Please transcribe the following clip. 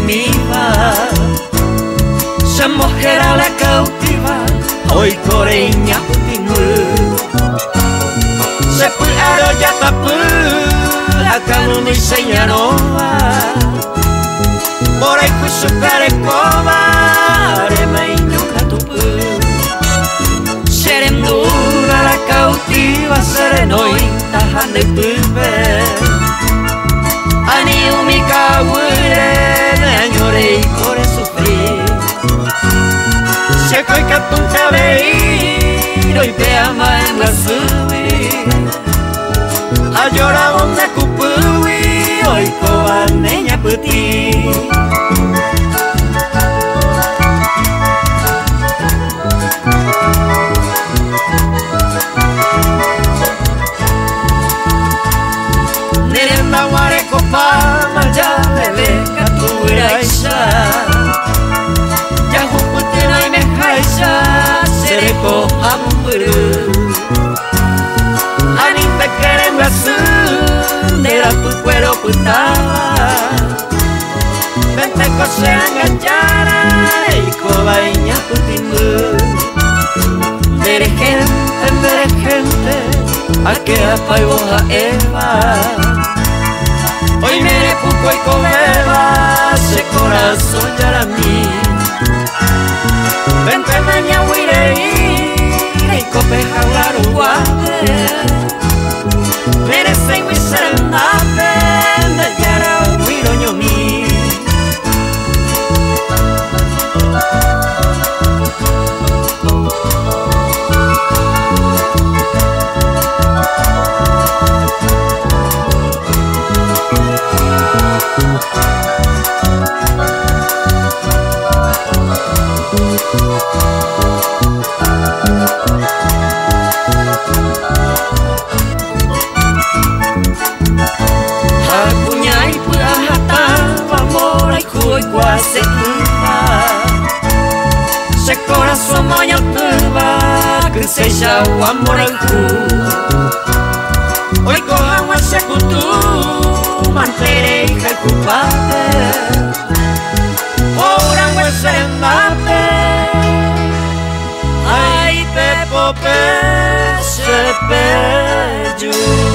mira va Se mojera la cautiva Hoy coreña putimu Se puaro ya tapu La canu mi señanova Por ahí cusu carecoba Arema inyuka tupu Serendura la cautiva Serenoi tahan de pupe Ani umika wure Menyore ikore sufrir Shekoi kapunta vei Roi pe ama en la subi Ayora onde kupui Oiko anenya putih mama sereko hamburu Ani pekere ngasu nera pu cuero putaba Vente coseanga chara y cobaiña putimbu Mere gente, mere gente, a que apaigo a Eva Hoy me repuco y comeba ese corazón ya a mí Vente mañana huire y Arugua. Itacetuba Se coração mãe altuba Que seja o amor em tu Oi corrão a secutu Manterei recupate Orang a serendate Ai te popé se peju.